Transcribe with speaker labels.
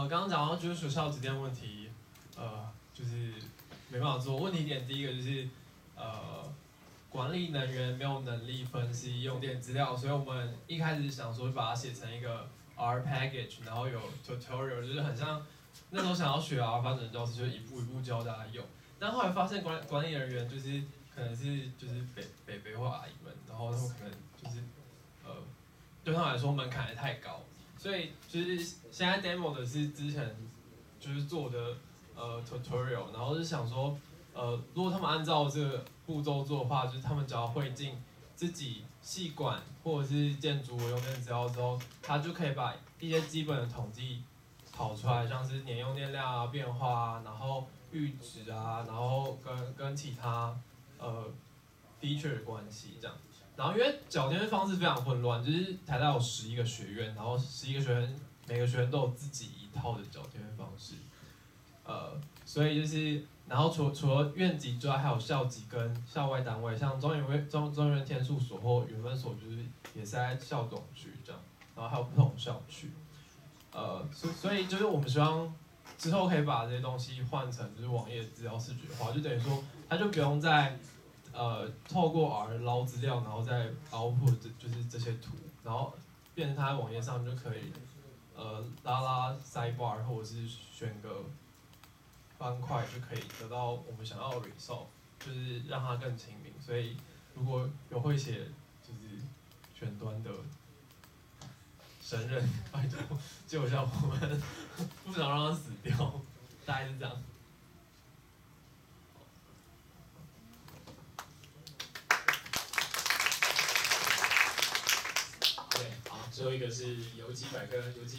Speaker 1: 呃，刚刚讲到就是学校几点问题，呃，就是没办法做。问题点第一个就是呃，管理人员没有能力分析用电资料，所以我们一开始想说把它写成一个 R package，然后有 tutorial，就是很像那时候想要学 R 发展教师，就一步一步教大家用。但后来发现管管理人员就是可能是就是北北北或阿姨们，然后他们可能就是呃，对他们来说门槛也太高。所以就是现在 demo 的是之前就是做的呃 tutorial，然后是想说呃如果他们按照这个步骤做的话，就是他们只要会进自己细管或者是建筑用电资料之后，他就可以把一些基本的统计跑出来，像是年用电量啊变化啊，然后阈值啊，然后跟跟其他呃 feature 的关系这样。然后因为缴电方式非常混乱，就是台大有十一个学院，然后十一个学院每个学院都有自己一套的缴电方式，呃，所以就是然后除除了院级之外，还有校级跟校外单位，像中原中中原天数所或原分所，就是也是在校总区这样，然后还有不同校区，呃，所所以就是我们希望之后可以把这些东西换成就是网页资料视觉化，就等于说它就不用再。呃，透过 R 捞资料，然后再 output 就是这些图，然后变成它网页上就可以，呃，拉拉 sidebar 或者是选个方块就可以得到我们想要的 result，就是让它更亲民。所以如果有会写就是全端的神人，拜托救一下我们，不想让它死掉，大概是这样。
Speaker 2: 最后一个是游击百科游击。